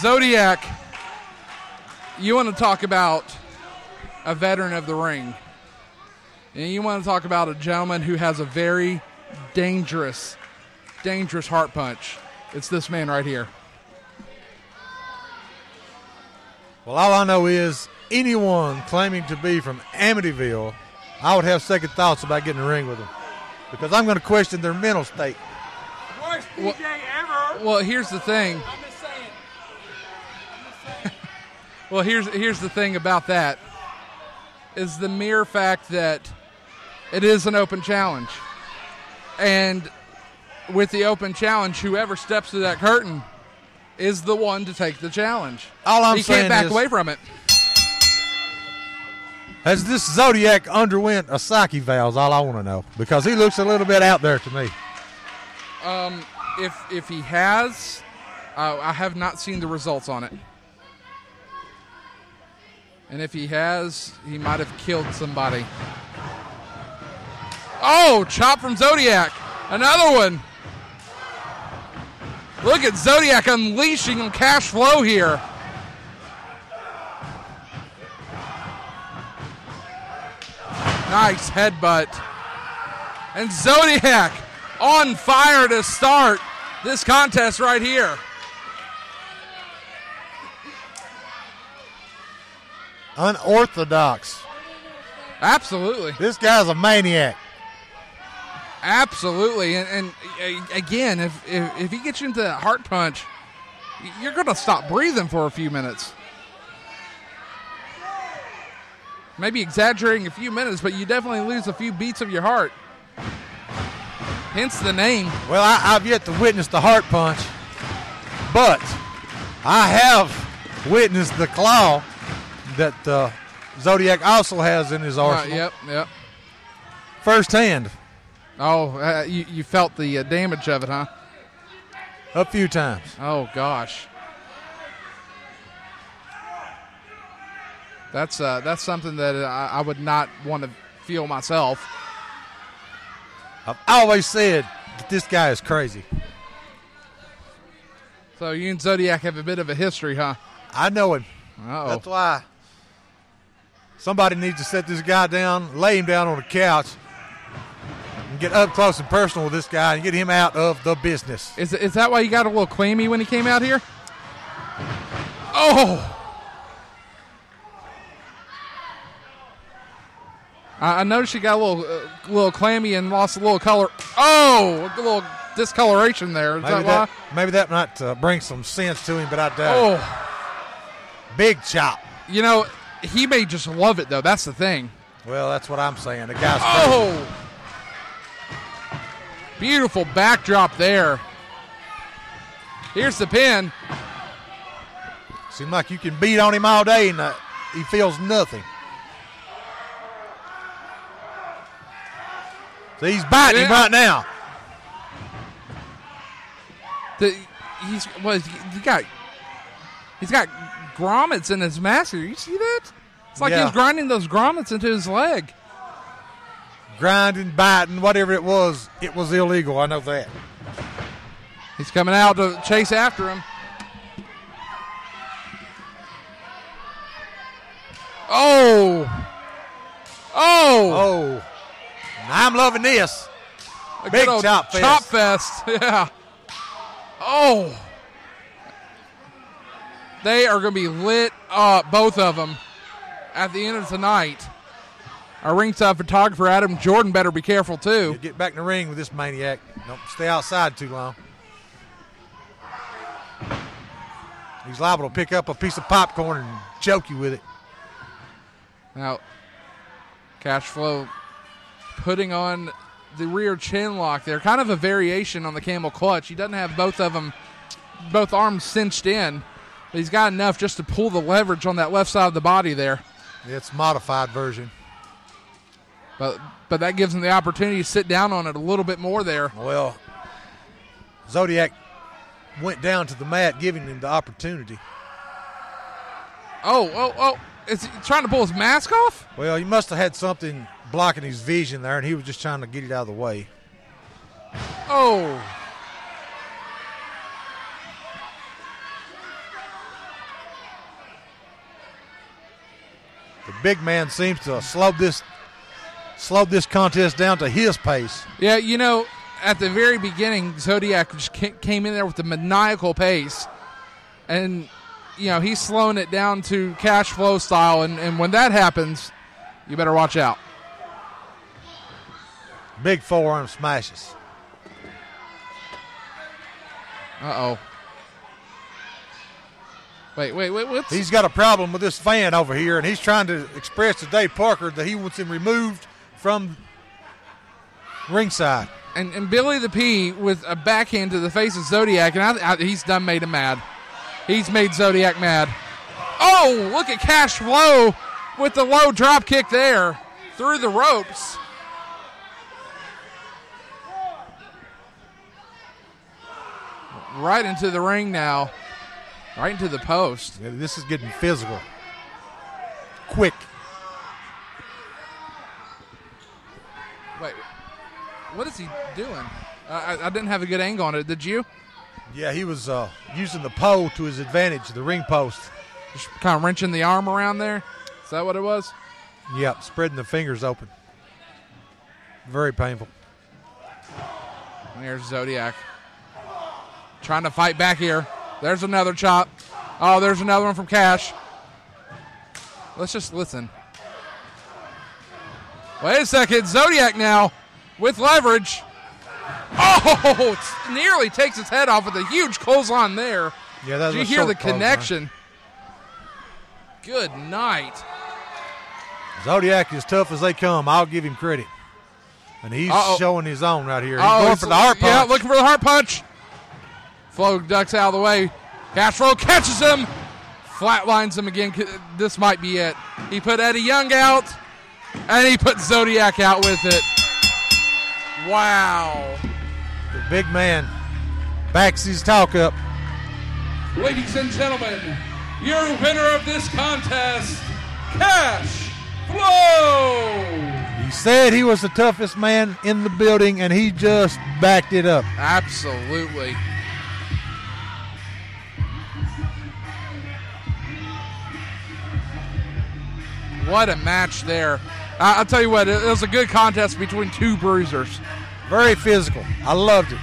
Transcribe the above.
Zodiak, you want to talk about a veteran of the ring. And you want to talk about a gentleman who has a very dangerous, dangerous heart punch. It's this man right here. Well, all I know is anyone claiming to be from Amityville, I would have second thoughts about getting in the ring with them because I'm going to question their mental state. Worst PJ ever. Well, here's the thing. I'm just saying. I'm just saying. Well, here's here's the thing about that is the mere fact that it is an open challenge, and with the open challenge, whoever steps through that curtain is the one to take the challenge. All I'm he saying can't back is- away from it. Has this Zodiak underwent a psych evals? All I want to know because he looks a little bit out there to me. Um, if if he has, uh, I have not seen the results on it. And if he has, he might have killed somebody. Oh, chop from Zodiak. Another one. Look at Zodiak unleashing Cash Flo here. Nice headbutt. And Zodiak on fire to start this contest right here. Unorthodox. Absolutely. This guy's a maniac. Absolutely. And, and uh, again, if, if, if he gets you into that heart punch, you're going to stop breathing for a few minutes. Maybe exaggerating a few minutes, but you definitely lose a few beats of your heart. Hence the name. Well, I, I've yet to witness the heart punch, but I have witnessed the claw that uh, Zodiak also has in his Uh, arsenal yep, yep. firsthand Oh, uh, you, you felt the uh, damage of it, huh? a few times. Oh gosh. That's uh, that's something that I, I would not want to feel myself. I've always said that this guy is crazy. So you and Zodiak have a bit of a history, huh? I know him. Uh That's why somebody needs to set this guy down, lay him down on the couch, and get up close and personal with this guy and get him out of the business. Is is that why you got a little clammy when he came out here? Oh. I, I noticed you got a little uh, little clammy and lost a little color. Oh, a little discoloration there. Is Maybe that why? maybe that might uh, bring some sense to him, but I doubt it. Oh. Big chop. You know, he may just love it though. That's the thing. Well, that's what I'm saying. The guy's crazy. Oh, beautiful backdrop there. Here's the pin. Seems like you can beat on him all day and uh, he feels nothing. So he's biting him right now. The, he's well, he got he's got grommets in his mask. You see that? It's like he was grinding those grommets into his leg. Grinding, biting, whatever it was, it was illegal. I know that. He's coming out to chase after him. Oh, oh, Oh, I'm loving this. A big good old chop fest. Chop fest. Yeah. Oh. They are going to be lit up, both of them, at the end of tonight. Our ringside photographer, Adam Jordan, better be careful, too. Get back in the ring with this maniac. Don't stay outside too long. He's liable to pick up a piece of popcorn and choke you with it. Now, Cash Flo putting on the rear chin lock there. Kind of a variation on the camel clutch. He doesn't have both of them, both arms cinched in, but he's got enough just to pull the leverage on that left side of the body there. It's modified version. But but that gives him the opportunity to sit down on it a little bit more there. Well, Zodiak went down to the mat, giving him the opportunity. Oh, oh, oh. Is he trying to pull his mask off? Well, he must have had something blocking his vision there, and he was just trying to get it out of the way. Oh. The big man seems to have slowed this slowed this contest down to his pace. Yeah, you know, at the very beginning, Zodiak just came in there with the maniacal pace, and you know he's slowing it down to Cash Flo style, and, and when that happens, you better watch out. Big forearm smashes. Uh oh. Wait, wait, wait. What's He's got a problem with this fan over here, and he's trying to express to Dave Parker that he wants him removed from ringside. and, and Billy the P with a backhand to the face of Zodiak, and I, I, he's done made him mad. He's made Zodiak mad. Oh, look at Cash Flo with the low drop kick there through the ropes. Right into the ring now. Right into the post. Yeah, This is getting physical. Quick. Wait, what is he doing? I, I- I didn't have a good angle on it. Did you? Yeah, he was uh, using the pole to his advantage, the ring post. Just kind of wrenching the arm around there. Is that what it was? Yep, spreading the fingers open. Very painful. And There's Zodiak. Trying to fight back here. There's another chop. Oh, there's another one from Cash. Let's just listen. Wait a second. Zodiak now with leverage. Oh, nearly takes his head off with a huge clothesline there. Yeah, that's Did you hear the connection? Good night. Zodiak is tough as they come. I'll give him credit. And he's Uh-oh. showing his own right here. He's Oh, going for the heart punch. Yeah, looking for the heart punch. Flo ducks out of the way. Castro catches him, flatlines him again. This might be it. He put Eddie Young out, and he put Zodiak out with it. Wow. the big man backs his talk up. Ladies and gentlemen, your winner of this contest, Cash Flo. He said he was the toughest man in the building, and he just backed it up. Absolutely. What a match there. I- I'll tell you what, it it was a good contest between two bruisers. Very physical. I loved it.